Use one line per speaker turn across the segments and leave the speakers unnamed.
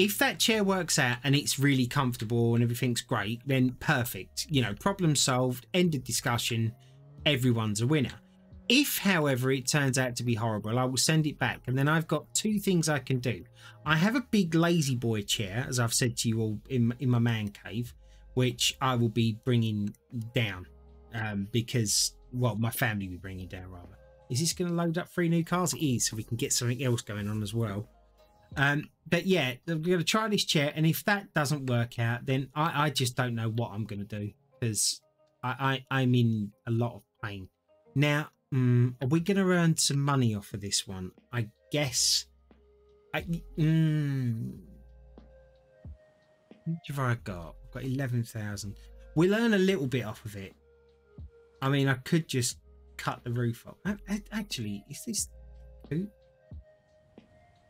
if that chair works out and it's really comfortable and everything's great, then perfect. You know, problem solved, end of discussion, everyone's a winner. If, however, it turns out to be horrible, I will send it back. And then I've got two things I can do. I have a big lazy boy chair, as I've said to you all in, in my man cave, which I will be bringing down um, because, well, my family will be bringing down rather. Is this going to load up three new cars? It is, so we can get something else going on as well. Um, but yeah, I'm going to try this chair, and if that doesn't work out, then I, I just don't know what I'm going to do because I, I I'm in a lot of pain now. Um, are we going to earn some money off of this one? I guess. I mm, much have I got? I've got eleven thousand. We'll earn a little bit off of it. I mean, I could just cut the roof off. Actually, is this? I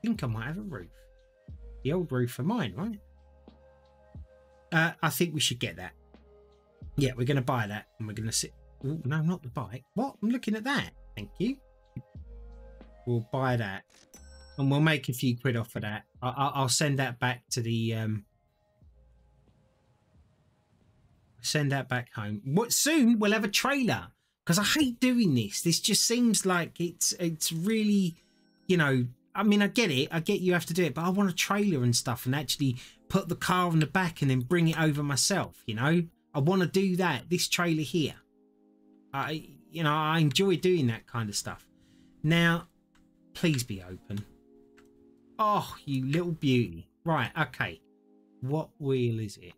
think I might have a roof. The old roof for mine, right? Uh, I think we should get that. Yeah, we're going to buy that and we're going to sit. Ooh, no, not the bike. What? I'm looking at that. Thank you. We'll buy that and we'll make a few quid off of that. I will send that back to the. Um, send that back home. What soon we'll have a trailer because I hate doing this. This just seems like it's it's really, you know, I mean, I get it. I get you have to do it, but I want a trailer and stuff and actually put the car on the back and then bring it over myself. You know, I want to do that. This trailer here, I, you know, I enjoy doing that kind of stuff. Now, please be open. Oh, you little beauty. Right. Okay. What wheel is it?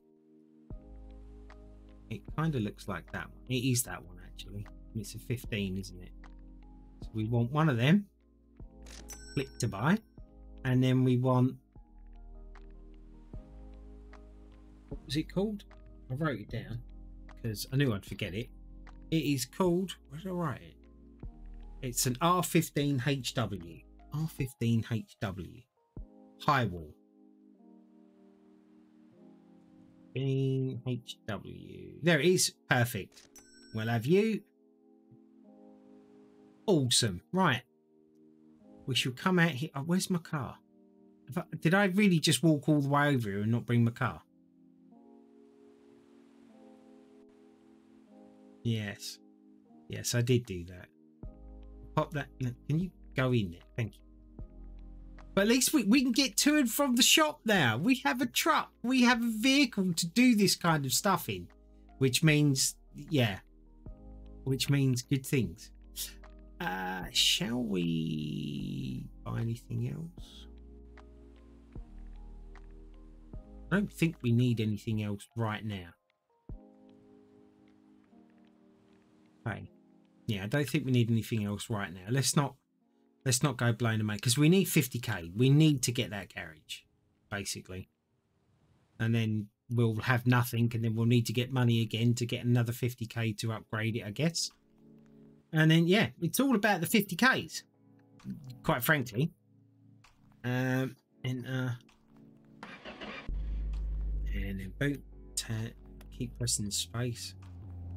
It kind of looks like that one. It is that one actually. It's a 15, isn't it? So we want one of them click to buy. And then we want what was it called? I wrote it down because i knew i'd forget it. It is called where did i write it? It's an r15hw r15hw high wall hw there it is. Perfect. We'll have you? Awesome. Right we shall come out here. Oh, where's my car? Did I really just walk all the way over here and not bring my car? Yes. Yes, I did do that. Pop that. Can you go in there? Thank you. But at least we, we can get to and from the shop now. We have a truck. We have a vehicle to do this kind of stuff in. Which means, yeah. Which means good things. Uh, shall we buy anything else? I don't think we need anything else right now. Okay. Yeah, I don't think we need anything else right now. Let's not let's not go blowing away because we need 50k. We need to get that garage, basically. And then we'll have nothing and then we'll need to get money again to get another 50k to upgrade it, I guess. And then, yeah, it's all about the 50Ks, quite frankly. Um, and, uh, and then boot, keep pressing space.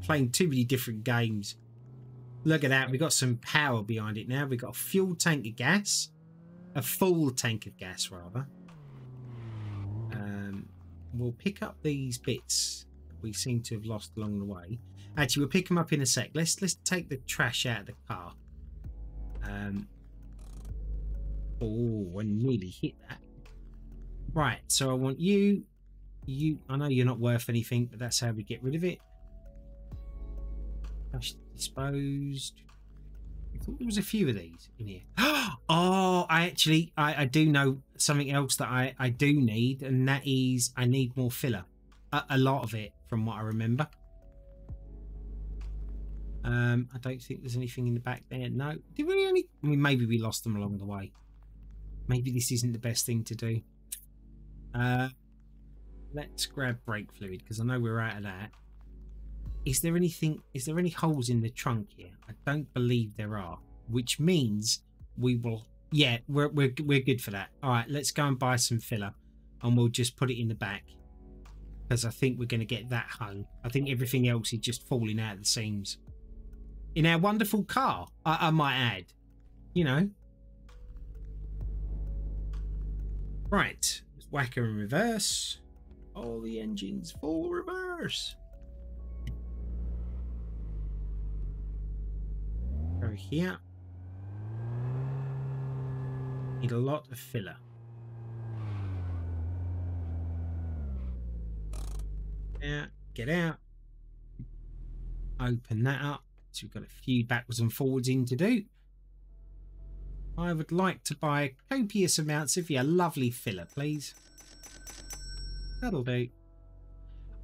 Playing too many different games. Look at that. We've got some power behind it now. We've got a fuel tank of gas. A full tank of gas, rather. Um, we'll pick up these bits we seem to have lost along the way. Actually, we'll pick them up in a sec. Let's let's take the trash out of the car. Um. Oh, I nearly hit that. Right, so I want you. You, I know you're not worth anything, but that's how we get rid of it. Trash disposed. I thought there was a few of these in here. Oh, I actually, I, I do know something else that I, I do need, and that is I need more filler. A, a lot of it, from what I remember. Um, I don't think there's anything in the back there. No. Did we only... I mean, maybe we lost them along the way. Maybe this isn't the best thing to do. Uh, let's grab brake fluid, because I know we're out of that. Is there anything... Is there any holes in the trunk here? I don't believe there are. Which means we will... Yeah, we're, we're, we're good for that. All right, let's go and buy some filler. And we'll just put it in the back. Because I think we're going to get that hung. I think everything else is just falling out of the seams in our wonderful car, I, I might add. You know. Right. Whacker in reverse. All the engines full reverse. Go here. Need a lot of filler. Yeah, get out. Open that up. So we've got a few backwards and forwards in to do. I would like to buy copious amounts of your lovely filler, please. That'll do.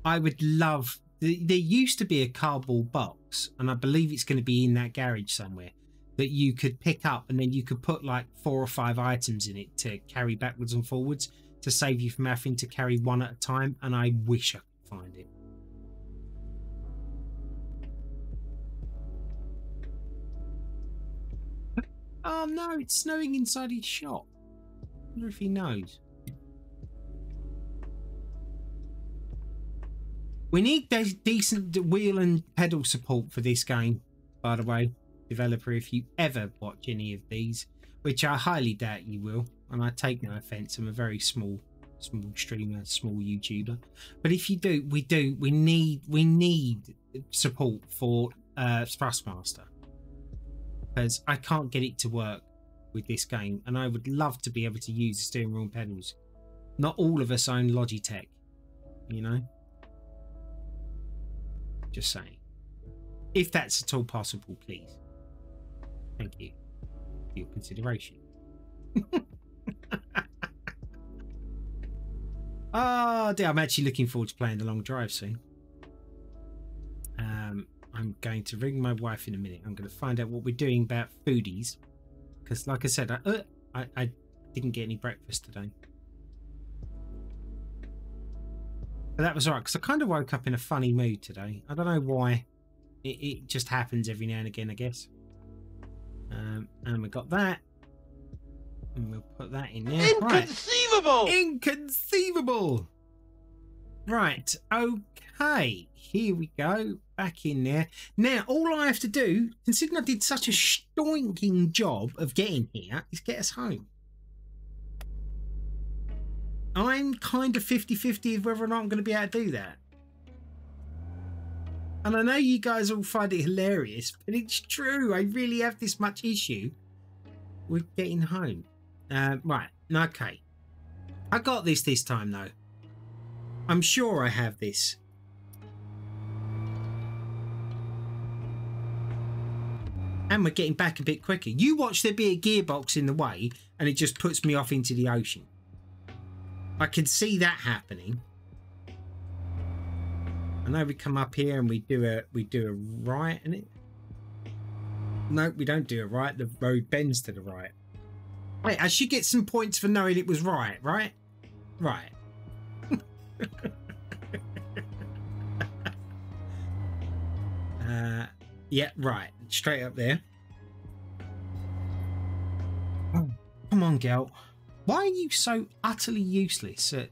I would love... There used to be a cardboard box, and I believe it's going to be in that garage somewhere, that you could pick up and then you could put like four or five items in it to carry backwards and forwards to save you from having to carry one at a time, and I wish I could find it. Oh no, it's snowing inside his shop. I wonder if he knows. We need de decent wheel and pedal support for this game, by the way, developer, if you ever watch any of these, which I highly doubt you will, and I take no offense, I'm a very small small streamer, small YouTuber. But if you do, we do, we need we need support for uh Thrustmaster because I can't get it to work with this game and I would love to be able to use the steering wheel and pedals. Not all of us own Logitech, you know? Just saying. If that's at all possible, please. Thank you for your consideration. oh dear, I'm actually looking forward to playing the long drive soon. I'm going to ring my wife in a minute. I'm going to find out what we're doing about foodies. Because, like I said, I, uh, I, I didn't get any breakfast today. But that was alright, because I kind of woke up in a funny mood today. I don't know why. It, it just happens every now and again, I guess. Um, and we got that. And we'll put that in there.
Inconceivable!
Right. Inconceivable! Right, okay. Here we go back in there. Now, all I have to do, considering I did such a stinking job of getting here, is get us home. I'm kind of 50-50 of whether or not I'm going to be able to do that. And I know you guys all find it hilarious, but it's true. I really have this much issue with getting home. Uh, right, okay. I got this this time, though. I'm sure I have this. And we're getting back a bit quicker. You watch there be a gearbox in the way and it just puts me off into the ocean. I can see that happening. I know we come up here and we do a we do a right and it No, we don't do a right, the road bends to the right. Wait, I should get some points for knowing it was right, right? Right. uh yeah, right straight up there. Oh, come on, girl. Why are you so utterly useless? At,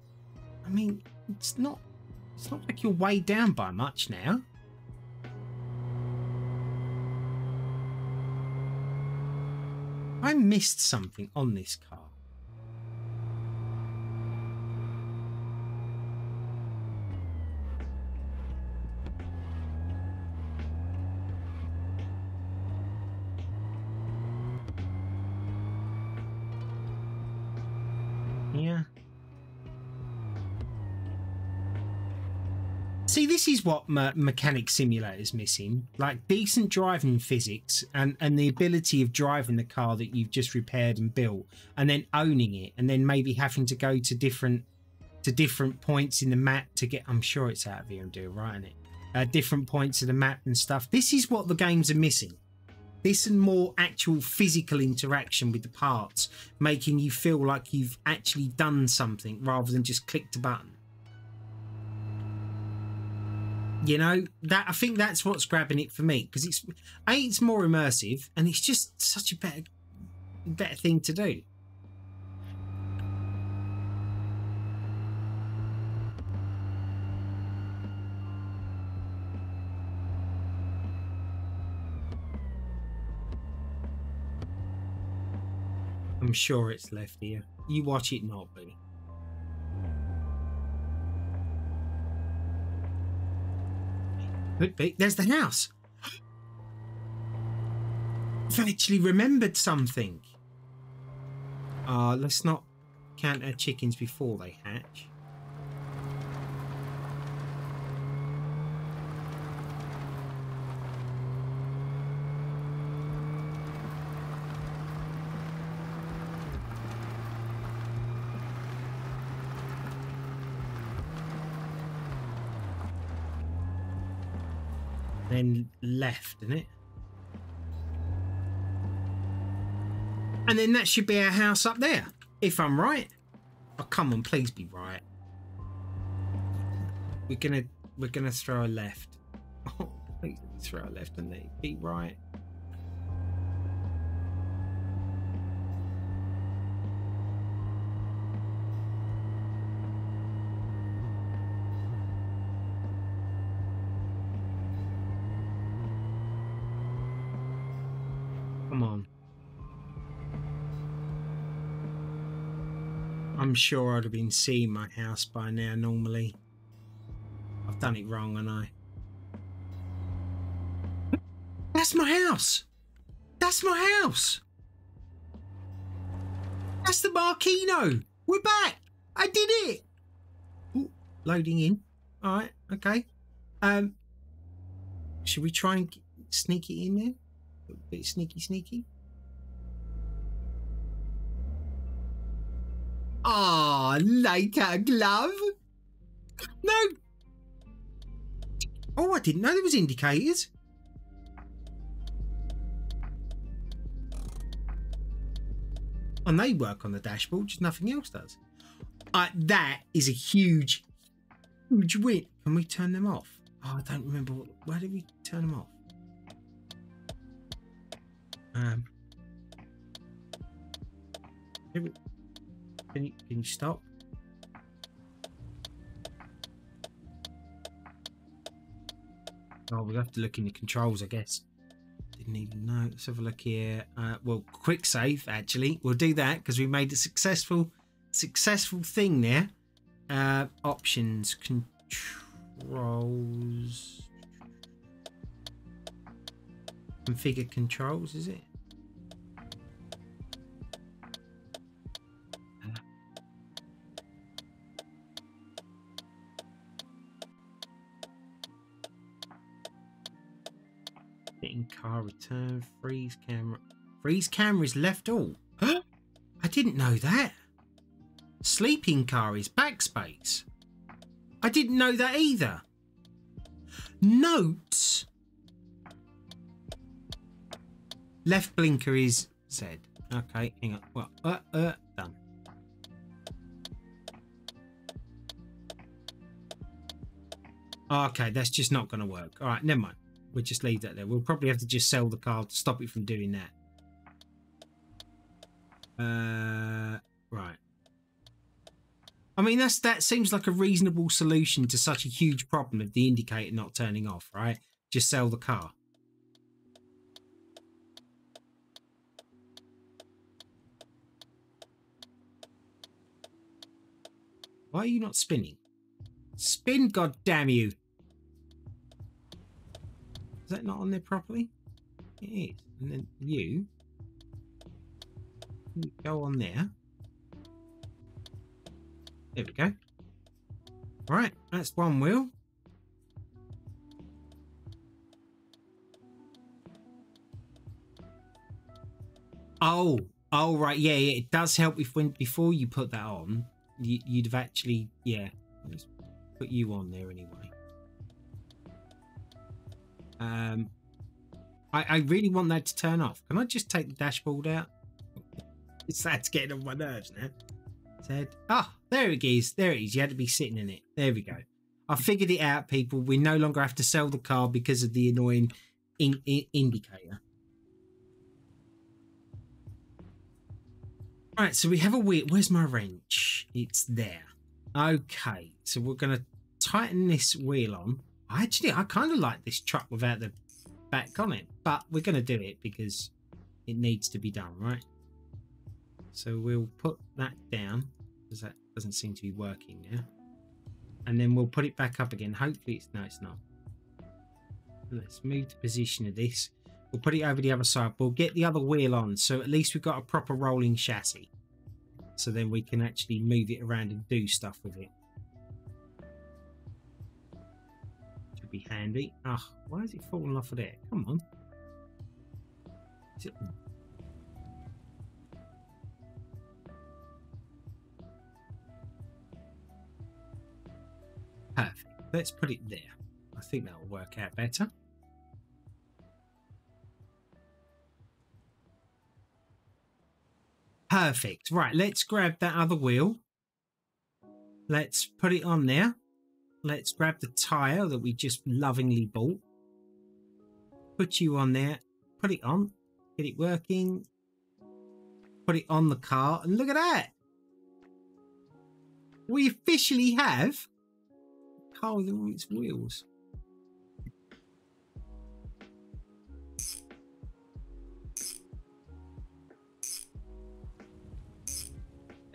I mean, it's not. It's not like you're weighed down by much now. I missed something on this car. This is what me Mechanic Simulator is missing. Like decent driving physics and, and the ability of driving the car that you've just repaired and built and then owning it and then maybe having to go to different to different points in the map to get I'm sure it's out of here and do right in it. Uh, different points of the map and stuff. This is what the games are missing. This and more actual physical interaction with the parts, making you feel like you've actually done something rather than just clicked a button. You know that I think that's what's grabbing it for me because it's a it's more immersive and it's just such a better better thing to do. I'm sure it's left here. You watch it not be. Could be. There's the house. I've actually remembered something. Uh, let's not count our chickens before they hatch. Then left, isn't it? And then that should be our house up there, if I'm right. Oh, come on, please be right. We're gonna we're gonna throw a left. Oh, please throw a left and then be right. I'm sure I'd have been seeing my house by now normally. I've done it wrong, and I. That's my house! That's my house! That's the Marquino! We're back! I did it! Ooh, loading in. Alright, okay. Um should we try and sneak it in there? A bit sneaky sneaky. Ah, oh, like a glove? No. Oh, I didn't know there was indicators. And they work on the dashboard, just nothing else does. Uh, that is a huge, huge win. Can we turn them off? Oh, I don't remember. What, where did we turn them off? Um, can you, can you stop? Oh, we'll have to look in the controls, I guess. Didn't even know. Let's have a look here. Uh, well, quick save, actually. We'll do that because we made a successful, successful thing there. Uh, options, controls. Configure controls, is it? Return, freeze camera. Freeze camera is left all. I didn't know that. Sleeping car is backspace. I didn't know that either. Notes. Left blinker is Z. Okay, hang on. Well, uh, uh, done. Okay, that's just not going to work. All right, never mind. We'll just leave that there. We'll probably have to just sell the car to stop it from doing that. Uh, right. I mean, that's that seems like a reasonable solution to such a huge problem of the indicator not turning off, right? Just sell the car. Why are you not spinning? Spin, goddamn you! Is that not on there properly? It is. And then you, go on there. There we go. Right, that's one wheel. Oh, oh right, yeah, yeah. It does help if when before you put that on, you, would have actually, yeah. Put you on there anyway. Um, I, I really want that to turn off. Can I just take the dashboard out? It's that's getting on my nerves now. Said, ah, oh, there it is. There it is. You had to be sitting in it. There we go. I figured it out, people. We no longer have to sell the car because of the annoying in, in, indicator. Right, so we have a wheel. Where's my wrench? It's there. Okay, so we're going to tighten this wheel on. Actually, I kind of like this truck without the back on it, but we're going to do it because it needs to be done, right? So we'll put that down because that doesn't seem to be working now. And then we'll put it back up again. Hopefully it's, no, it's not. let's move the position of this. We'll put it over the other side. We'll get the other wheel on, so at least we've got a proper rolling chassis. So then we can actually move it around and do stuff with it. Should be handy. Ah, oh, why is it falling off of there? Come on. It... Perfect. Let's put it there. I think that'll work out better. Perfect. Right, let's grab that other wheel. Let's put it on there. Let's grab the tyre that we just lovingly bought. Put you on there. Put it on. Get it working. Put it on the car. And look at that. We officially have a car with all its wheels.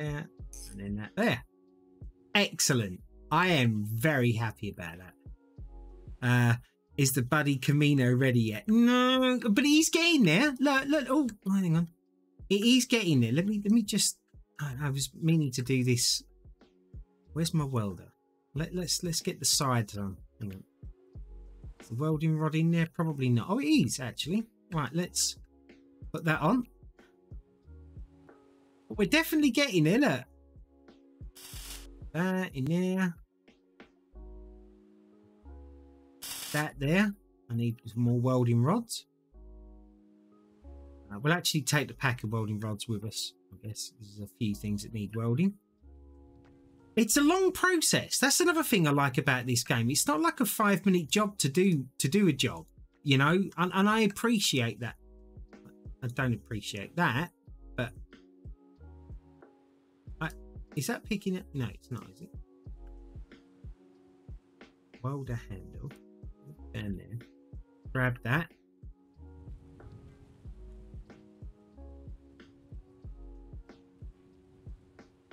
there, and then that there. Excellent. I am very happy about that. Uh, is the buddy Camino ready yet? No, but he's getting there. Look, look. Oh, hang on. He's getting there. Let me, let me just. I, was meaning to do this. Where's my welder? Let, let's let's get the sides on. Hang on. Is the welding rod in there? Probably not. Oh, it is actually. Right, let's put that on. We're definitely getting in it. That in there. That there. I need more welding rods. Uh, we'll actually take the pack of welding rods with us. I guess there's a few things that need welding. It's a long process. That's another thing I like about this game. It's not like a five minute job to do to do a job, you know, and, and I appreciate that. I don't appreciate that, but is that picking it? No, it's not, is it? Welder handle. Down there. Grab that.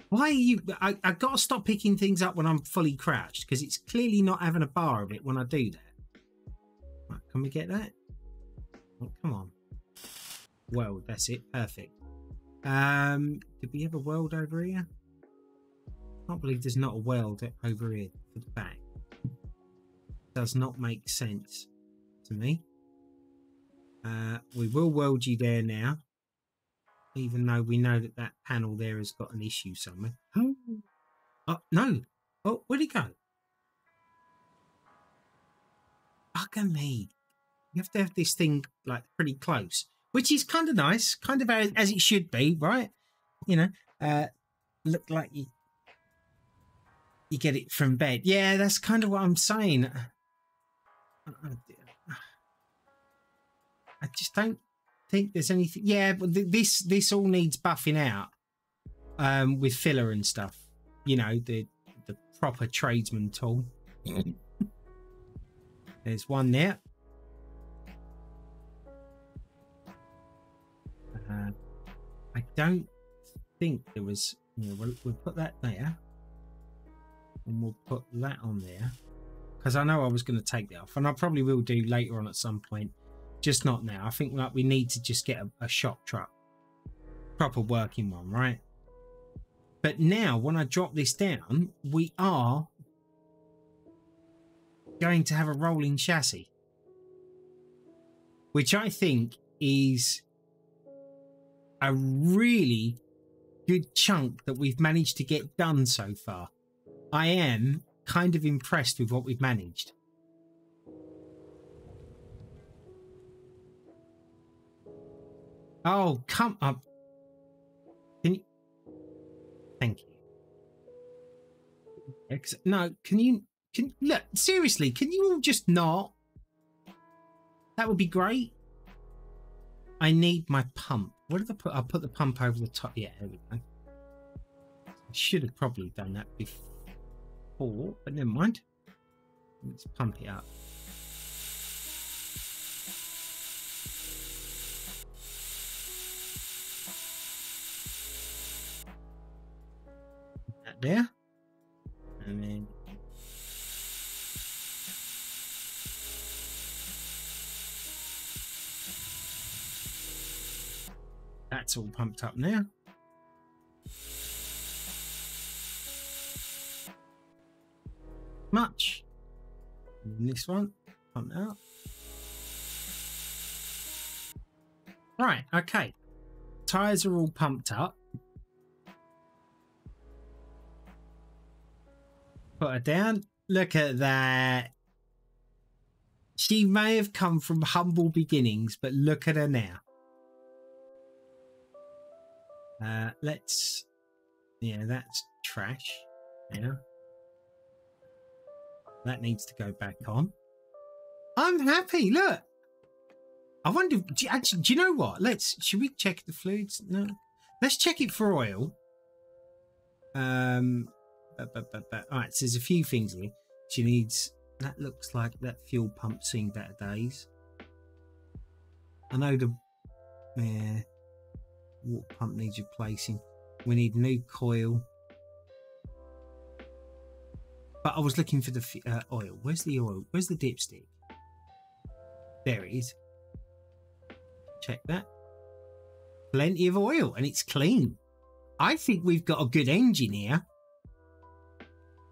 Why are you... I, I got to stop picking things up when I'm fully crouched because it's clearly not having a bar of it when I do that. Right, can we get that? Oh, come on. Weld, that's it. Perfect. Um, did we have a weld over here? can't believe there's not a weld over here for the back. Does not make sense to me. Uh, we will weld you there now. Even though we know that that panel there has got an issue somewhere. Oh, no. Oh, where'd he go? Bugger me. You have to have this thing like pretty close, which is kind of nice, kind of as, as it should be, right? You know, uh, look like you you get it from bed. Yeah, that's kind of what I'm saying. I just don't think there's anything. Yeah, but this this all needs buffing out um, with filler and stuff. You know, the the proper tradesman tool. There's one there. Uh, I don't think there was. You know, we'll, we'll put that there and we'll put that on there because I know I was going to take that off and I probably will do later on at some point just not now. I think like we need to just get a, a shock truck proper working one right? But now when I drop this down we are going to have a rolling chassis which I think is a really good chunk that we've managed to get done so far. I am kind of impressed with what we've managed. Oh, come up. Can you? Thank you. No, can you? Can look seriously? Can you all just not? That would be great. I need my pump. What did I put? I put the pump over the top. Yeah, there we go. I should have probably done that before but never mind. Let's pump it up. That there. And then that's all pumped up now. Much. This one, pump out. Right, okay. Tyres are all pumped up. Put her down. Look at that. She may have come from humble beginnings, but look at her now. Uh, let's, yeah, that's trash. Yeah. That needs to go back on. I'm happy. Look. I wonder, do you, actually, do you know what? Let's, should we check the fluids? No. Let's check it for oil. Um, but, but, but, but. All right, so there's a few things here. She needs, that looks like that fuel pump seen better days. I know the, yeah, water pump needs replacing. We need new coil. But I was looking for the uh, oil. Where's the oil? Where's the dipstick? There it is. Check that. Plenty of oil and it's clean. I think we've got a good engine here.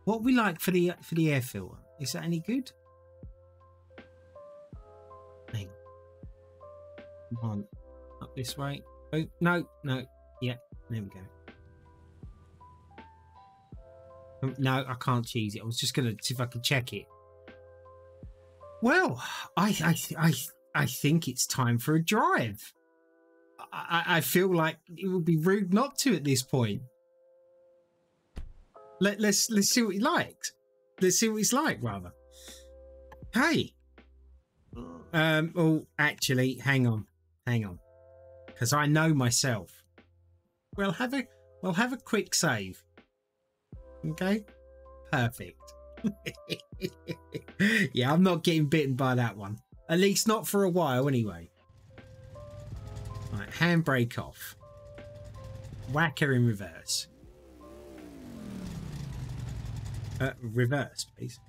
What we like for the for the air filter? Is that any good? Hang. On. Up this way. Oh no, no. Yeah, there we go. No, I can't cheese it. I was just gonna see if I could check it. Well, I I I I think it's time for a drive. I, I feel like it would be rude not to at this point. Let, let's let's see what he likes. Let's see what he's like, rather. Hey. Um. Oh, actually, hang on, hang on, because I know myself. We'll have a we'll have a quick save. Okay. Perfect. yeah, I'm not getting bitten by that one. At least not for a while, anyway. Right, handbrake off. Whacker in reverse. Uh, reverse, please.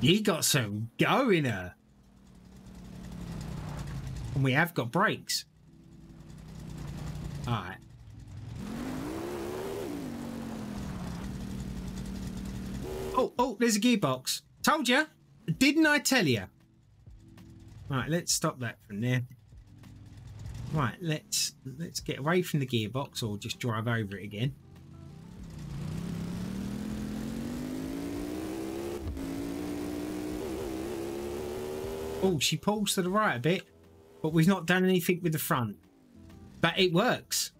You got some go in her. And we have got brakes. Alright. Oh, oh, there's a gearbox. Told you. Didn't I tell you? Right, let's stop that from there. Right, let's let's get away from the gearbox or just drive over it again. Oh, she pulls to the right a bit, but we've not done anything with the front. But it works.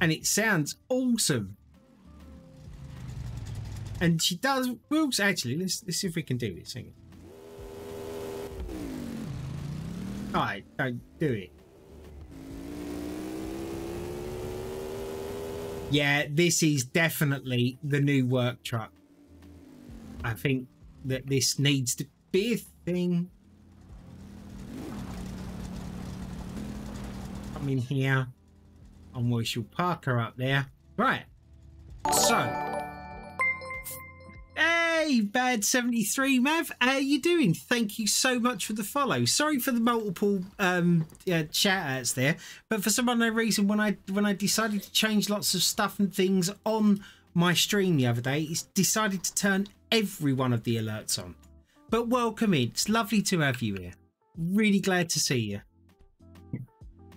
And it sounds awesome. And she does moves actually. Let's let's see if we can do this. Hang Alright, don't do it. Yeah, this is definitely the new work truck. I think that this needs to be a thing. In here. And we shall park her up there. Right. So, Hey, Bad73 Mav, how are you doing? Thank you so much for the follow. Sorry for the multiple um, uh, chat outs there, but for some unknown reason, when I when I decided to change lots of stuff and things on my stream the other day, it's decided to turn every one of the alerts on. But welcome in. It's lovely to have you here. Really glad to see you.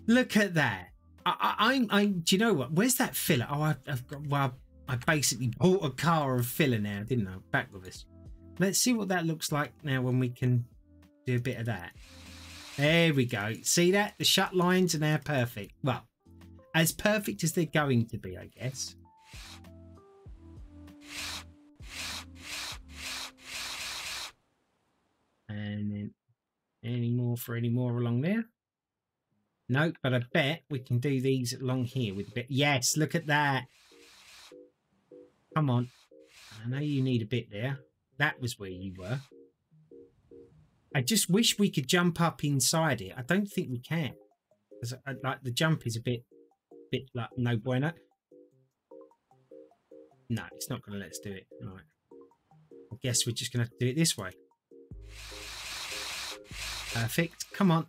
Look at that. I, I, I, do you know what? Where's that filler? Oh, I've, I've got, well, I basically bought a car of filler now, didn't I? Back with us. Let's see what that looks like now when we can do a bit of that. There we go. See that? The shut lines are now perfect. Well, as perfect as they're going to be, I guess. And then any more for any more along there? No, but I bet we can do these along here with a bit. Yes, look at that. Come on. I know you need a bit there. That was where you were. I just wish we could jump up inside it. I don't think we can. Because uh, like the jump is a bit, bit like no bueno. No, it's not going to let us do it. All right. I guess we're just going to do it this way. Perfect. Come on.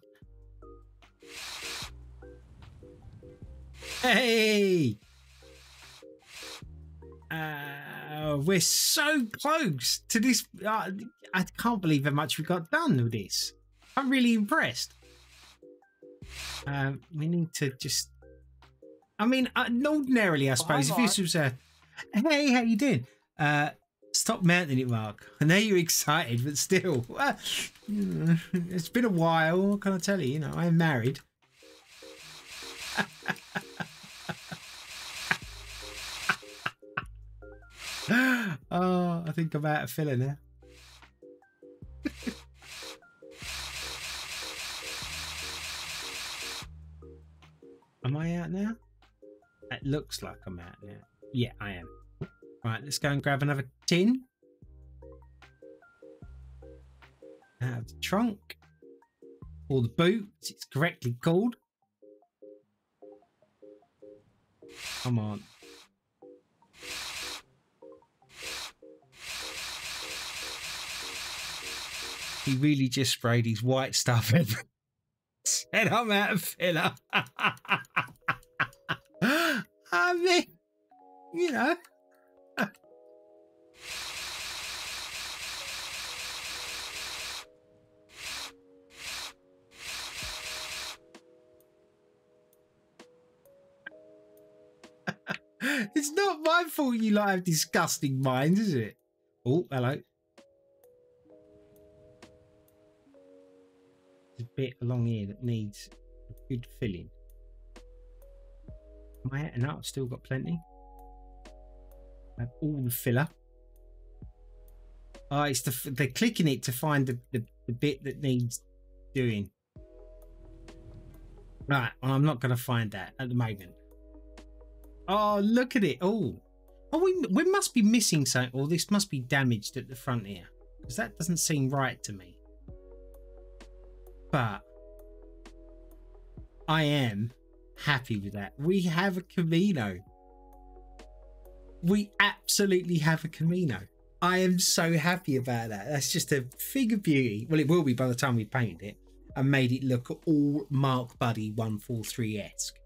Hey! Uh, we're so close to this. Uh, I can't believe how much we got done with this. I'm really impressed. Um, we need to just. I mean, uh, ordinarily, I suppose, if this was a. Hey, how you doing? Uh, stop mounting it, Mark. I know you're excited, but still, uh, it's been a while. What can I tell you? You know, I'm married. oh, I think I'm out of filling now. am I out now? It looks like I'm out now. Yeah, I am. Right, let's go and grab another tin. Out of the trunk. Or the boot, it's correctly called. Come on. He really just sprayed his white stuff. Said I'm out of filler. I mean, you know. it's not my fault you like have disgusting minds, is it? Oh, hello. A bit along here that needs a good filling. Am I out? I've still got plenty. I have all the filler. Oh, it's the they're clicking it to find the, the, the bit that needs doing. Right, well, I'm not going to find that at the moment. Oh, look at it. Oh. Oh, we, we must be missing something. Or this must be damaged at the front here. Because that doesn't seem right to me. But I am happy with that. We have a Camino. We absolutely have a Camino. I am so happy about that. That's just a figure beauty. Well, it will be by the time we paint it and made it look all Mark Buddy 143-esque.